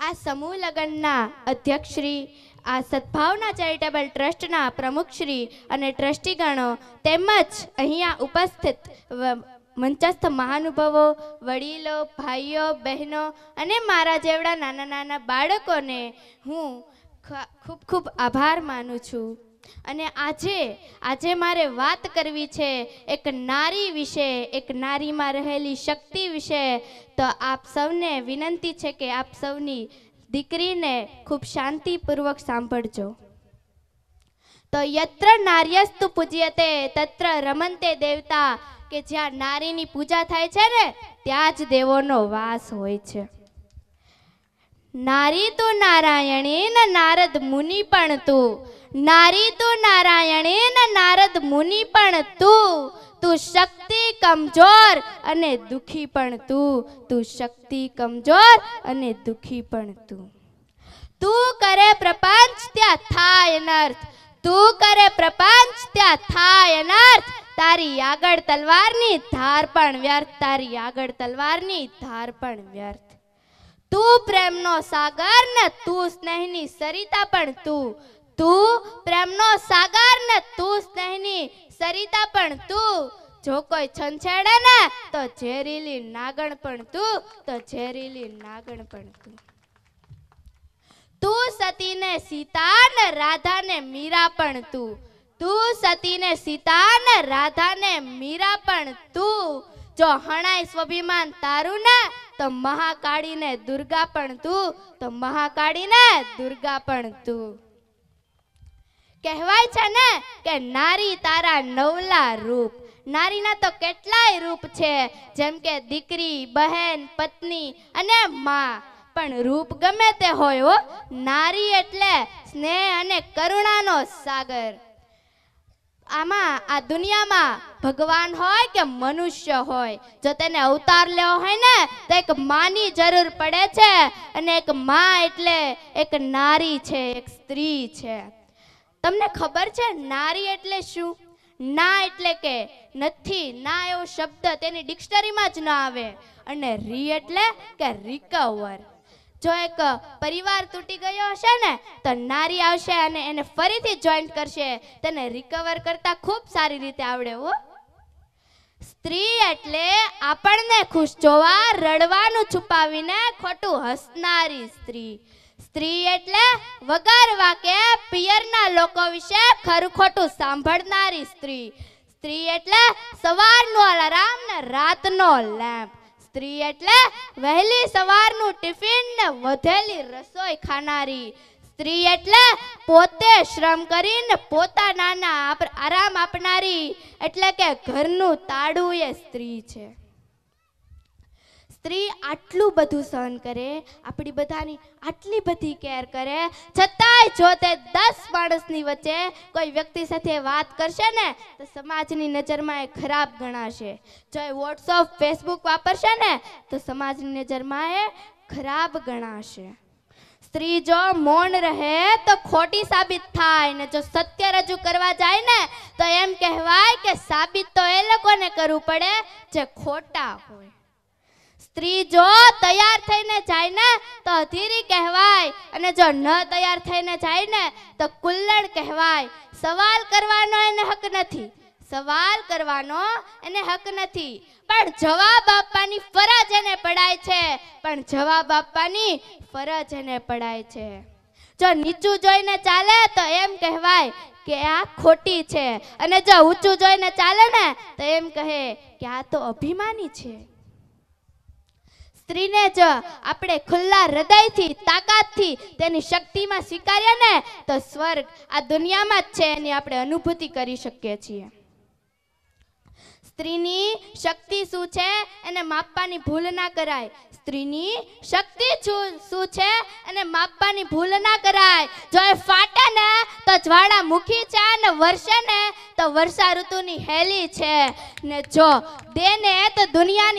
આ સમૂહ લગ્નના અધ્યક્ષશ્રી આ સદભાવના ચેરિટેબલ ટ્રસ્ટના પ્રમુખશ્રી અને ટ્રસ્ટીગણો તેમજ અહીંયા ઉપસ્થિત મંચસ્થ મહાનુભાવો, વડીલો, ભાઈઓ, બહેનો અને મારા જેવડા નાના નાના બાળકોને હું ખૂબ ખૂબ આભાર માનું છું. અને આજે આજે મારે વાત કરવી છે એક નારી વિશે, એક નારીમાં રહેલી શક્તિ વિશે. તો આપ સૌને વિનંતી છે કે આપ સૌની દીકરીને ખૂબ શાંતિપૂર્વક સાંભળજો. તો યત્ર નાર્યસ્તુ પૂજ્યતે, તત્ર રમંતે દેવતા, કે જ્યાં નારીની પૂજા થાય છે ને, ત્યાં જ દેવોનો વાસ હોય છે. નારી તું નારાયણી ને નારદ મુનિ પણ તું. નારી તું નારાયણે ને નારદ મુનિ પણ તું. તું શક્તિ કમજોર અને દુખી પણ તું. તું શક્તિ કમજોર અને દુખી પણ તું. તું કરે પ્રપંચ ત્યાં થાય અનર્થ. તું કરે પ્રપંચ ત્યાં થાય અનર્થ. તારી આગળ તલવારની ધાર પણ વ્યર્થ. તારી આગળ તલવારની ધાર પણ વ્યર્થ. તું પ્રેમનો સાગર ને, તું સ્નેહની સરિતા પણ તું. તું પ્રેમનો સાગર ને તું સ્નેહની સરિતા પણ તું. જો કોઈ છંછેડે ને તો ઝેરીલી નાગણ પણ તું, તો ઝેરીલી નાગણ પણ તું. તું સતીને સીતા ને રાધા ને મીરા પણ તું. તું સતીને સીતા ને રાધા ને મીરા પણ તું. જો હણાય સ્વાભિમાન તારું ને, તો મહાકાળી ને દુર્ગા પણ તું. તો મહાકાળી ને દુર્ગા પણ તું. કહેવાય છે ને કે નારી તારા નવલા રૂપ. નારીના તો કેટલાય રૂપ છે, જેમ કે દીકરી, બહેન, પત્ની અને માં. પણ રૂપ ગમે તે હોય હો, નારી એટલે સ્નેહ અને કરુણાનો સાગર. આમાં, આ દુનિયામાં ભગવાન હોય કે મનુષ્ય હોય? જો તેને અવતાર લેવો હોય ને, તો એક માની જરૂર પડે છે. અને એક માં એટલે એક નારી છે, એક સ્ત્રી છે. તમને ખબર છે નારી એટલે શું? ના એટલે કે નથી, ના એવો શબ્દ તેની ડિક્શનરીમાં જ ન આવે. અને રી એટલે કે રિકવર જો એક પરિવાર તૂટી ગયો હશે ને, તો નારી આવશે અને એને ફરીથી જોઈન્ટ કરશે. તેને રિકવર કરતા ખૂબ સારી રીતે આવડે હો. સ્ત્રી એટલે આપણને ખુશ જોવા, રડવાનું છુપાવીને ખોટું હસનારી સ્ત્રી. સ્ત્રી એટલે વગારવા કે પિયરના લોકો વિશે ખરું ખોટું સાંભળનારી સ્ત્રી. સ્ત્રી એટલે સવારનો અલાર્મ ને રાતનો લેમ્પ. સ્ત્રી એટલે વહેલી સવારનું ટિફિન ને વધેલી રસોઈ ખાનારી. સ્ત્રી એટલે પોતે શ્રમ કરીને પોતાના આરામ આપનારી. એટલે કે ઘરનું તાળું એ સ્ત્રી છે. આટલું બધું સહન કરે, આપણી બધાની આટલી બધી કેર કરે, છતાંય જો તે દસ માણસની વચ્ચે કોઈ વ્યક્તિ સાથે વાત કરશે ને, તો સમાજની નજરમાં એ ખરાબ ગણાશે. જો એ વોટ્સઅપ ફેસબુક વાપરશે ને, તો સમાજની નજરમાં એ ખરાબ ગણાશે. સ્ત્રી જો મૌન રહે તો ખોટી સાબિત થાય ને, જો સત્ય રજૂ કરવા જાય ને, તો એમ કહેવાય કે સાબિત તો એ લોકોને કરવું પડે જે ખોટા હોય. સ્ત્રી જો તૈયાર થઈને જાય ને, તો અધીરી કહેવાય. અને જો ન તૈયાર થઈને જાય ને, તો કુલ્લડ કહેવાય. સવાલ કરવાનો એને હક નથી. સવાલ કરવાનો એને હક નથી. પણ જવાબ આપવાની ફરજ એને પડાય છે. પણ જવાબ આપવાની ફરજ એને પડાય છે. જો નીચું જોઈને ચાલે, તો એમ કહેવાય કે આ ખોટી છે. અને જો ઊંચું જોઈને ચાલે ને, તો એમ કહે કે આ તો અભિમાની છે. સ્ત્રીને જ આપણે ખુલ્લા હૃદયથી, તાકાતથી તેની શક્તિમાં સ્વીકારીએ ને, તો સ્વર્ગ આ દુનિયામાં જ છે એની આપણે અનુભૂતિ કરી શકીએ છીએ. સ્ત્રીની શક્તિ શું છે? એને માપવાની ભૂલ ના કરાય. સ્ત્રીની શક્તિ શું છે? એને માપવાની ભૂલ ના કરાય. જો એ ફાટે ને, તો જ્વાળામુખી છે અને વર્ષે ને, તો વર્ષા ઋતુની હેલી છે. ને જો દેને, તો અને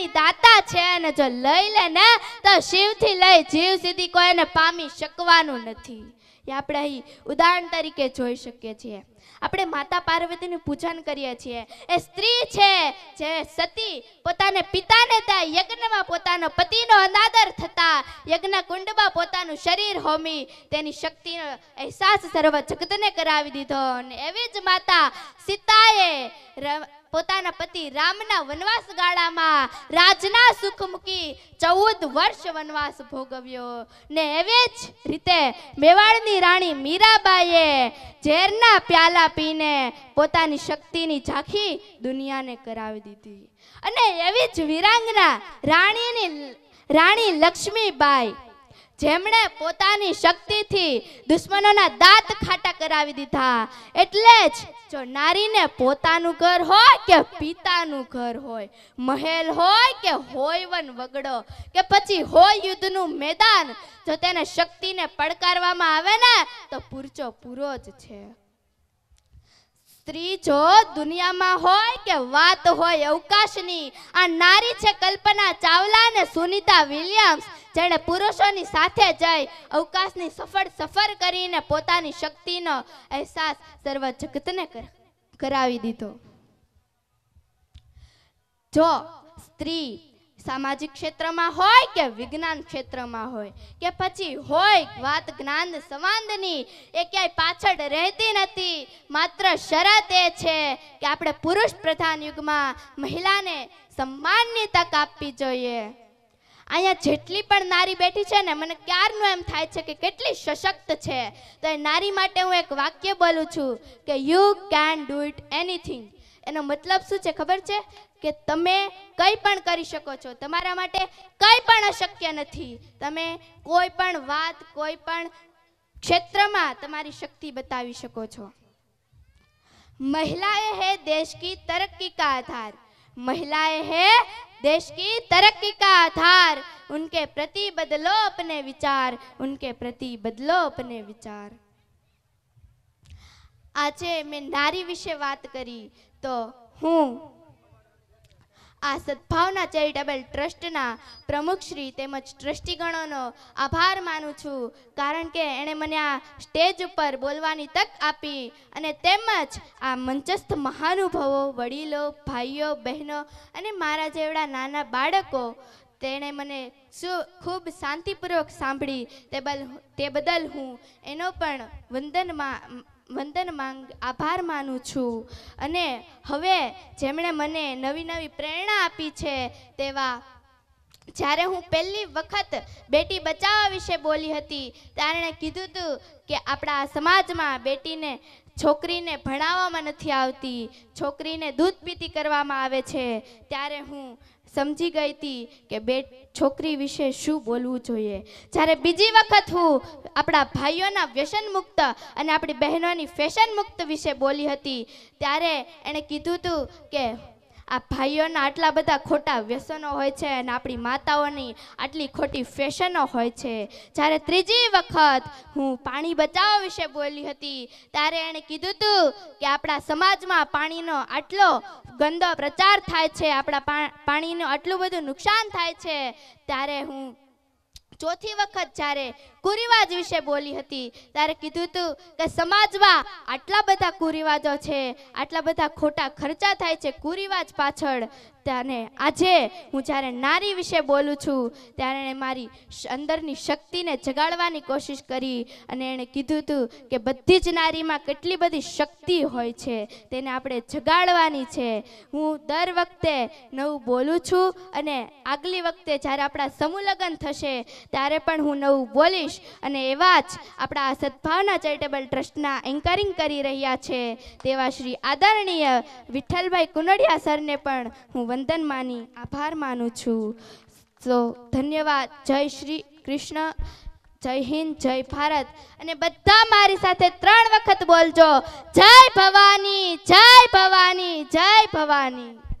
જો લઈ લે ને, તો શિવથી લઈ જીવ સુધી કોઈને પામી શકવાનું નથી. એ આપણે અહીં ઉદાહરણ તરીકે જોઈ શકીએ છીએ. આપણે માતા પાર્વતીનું પૂજન કરીએ છીએ. એ સ્ત્રી છે, જે સતી પોતાને પિતાને ત્યાં યજ્ઞમાં પોતાનો પતિનો અનાદર થતા યજ્ઞ કુંડમાં પોતાનું શરીર હોમી તેની શક્તિનો અહેસાસ સર્વ જગતને કરાવી દીધો. અને એવી જ માતા સીતાએ પોતાના પતિ રામના વનવાસ ગાળામાં રાજના સુખ મૂકી ચૌદ વર્ષ વનવાસ ભોગવ્યો. ને એવી જ રીતે મેવાડની રાણી મીરાબાઈએ ઝેરના પ્યાલા પીને પોતાની શક્તિની ઝાંખી દુનિયાને કરાવી દીધી. અને એવી જ વિરાંગના રાણીની રાણી લક્ષ્મીબાઈ જેમણે પોતાની શક્તિથી દુશ્મનોના દાંત ખાટા કરાવી દીધા. એટલે જ જો નારીને પોતાનું ઘર હોય કે પિતાનું ઘર હોય, મહેલ હોય કે હોય વન વગડો, કે પછી હોય યુદ્ધનું મેદાન, જો તેને શક્તિને પડકારવામાં આવે ને, તો પૂરચો પૂરો જ છે. સ્ત્રી જો દુનિયામાં હોય કે વાત હોય અવકાશની, આ નારી છે કલ્પના ચાવલા અને સુનિતા વિલિયમ્સ જેણે પુરુષોની સાથે જઈ અવકાશની સફળ સફર કરીને પોતાની શક્તિનો અહેસાસ સર્વ જગતને કરાવી દીધો. જો સ્ત્રી સામાજિક ક્ષેત્રમાં હોય કે વિજ્ઞાન ક્ષેત્રમાં હોય, કે પછી હોય વાત જ્ઞાન સંવાદની, એ ક્યાંય પાછળ રહેતી નથી, માત્ર શરત એ છે કે આપણે પુરુષ પ્રધાન યુગમાં મહિલાને સન્માનની તક આપવી જોઈએ. અહીંયા જેટલી પણ નારી બેઠી છે ને મને ક્યારનું એમ થાય છે કે કેટલી સશક્ત છે તો એ નારી માટે હું એક વાક્ય બોલું છું કે you can do it anything એનો મતલબ શું છે ખબર છે કે તમે કંઈ પણ કરી શકો છો તમારા માટે કંઈ પણ અશક્ય નથી તમે કોઈ પણ વાત કોઈ પણ ક્ષેત્રમાં તમારી શક્તિ બતાવી શકો છો महिलाएं है देश की तरक्की का आधार महिलाएं है देश की तरक्की का आधार उनके प्रति बदलो अपने विचार उनके प्रति बदलो अपने विचार આજે મેં નારી વિશે વાત કરી તો હું આ સદભાવના ચેરિટેબલ ટ્રસ્ટના પ્રમુખશ્રી તેમજ ટ્રસ્ટીગણોનો આભાર માનું છું. કારણ કે એણે મને આ સ્ટેજ ઉપર બોલવાની તક આપી અને તેમજ આ મંચસ્થ મહાનુભવો, વડીલો, ભાઈઓ, બહેનો અને મારા જેવડા નાના બાળકો, તેણે મને શું ખૂબ શાંતિપૂર્વક સાંભળી તે બદલ હું એનો પણ વંદનમાં વંદન માંગ, આભાર માનું છું. અને હવે જેમણે મને નવી નવી પ્રેરણા આપી છે તેવા, જ્યારે હું પહેલી વખત બેટી બચાવવા વિશે બોલી હતી, ત્યારે કીધું હતું કે આપણા સમાજમાં બેટીને છોકરીને ભણાવવામાં નથી આવતી, છોકરીને દૂધ પીતી કરવામાં આવે છે. ત્યારે હું સમજી ગઈ હતી કે બે છોકરી વિશે શું બોલવું જોઈએ. જ્યારે બીજી વખત હું આપણા ભાઈઓના વ્યસન મુક્ત અને આપણી બહેનોની ફેશન મુક્ત વિશે બોલી હતી, ત્યારે એણે કીધું હતું કે આ ભાઈઓના આટલા બધા ખોટા વ્યસનો હોય છે અને આપણી માતાઓની આટલી ખોટી ફેશનો હોય છે. જ્યારે ત્રીજી વખત હું પાણી બચાવવા વિશે બોલી હતી, ત્યારે એણે કીધું હતું કે આપણા સમાજમાં પાણીનો આટલો ગંદો પ્રચાર થાય છે, આપણા પાણીનું આટલું બધું નુકસાન થાય છે. ત્યારે હું ચોથી વખત જ્યારે કુરિવાજ વિશે બોલી હતી. ત્યારે કીધું હતું કે સમાજમાં આટલા બધા કુરિવાજો છે, આટલા બધા ખોટા ખર્ચા થાય છે કુરિવાજ પાછળ. ત્યારે આજે હું જ્યારે નારી વિશે બોલું છું, ત્યારે એણે મારી અંદરની શક્તિને જગાડવાની કોશિશ કરી અને એણે કીધું હતું કે બધી જ નારીમાં કેટલી બધી શક્તિ હોય છે, તેને આપણે જગાડવાની છે. હું દર વખતે નવું બોલું છું અને આગલી વખતે જ્યારે આપણા સમૂહ લગ્ન થશે, ત્યારે પણ હું નવું બોલીશ. અને એવા જ આપણા સદભાવના ચેરિટેબલ ટ્રસ્ટના એન્કરિંગ કરી રહ્યા છે તેવા શ્રી આદરણીય વિઠ્ઠલભાઈ કુનડિયા સરને પણ હું વંદન માની, આભાર માનું છું. તો ધન્યવાદ. જય શ્રી કૃષ્ણ. જય હિન્દ, જય ભારત. અને બધા મારી સાથે ત્રણ વખત બોલજો. જય ભવાની જય ભવાની જય ભવાની.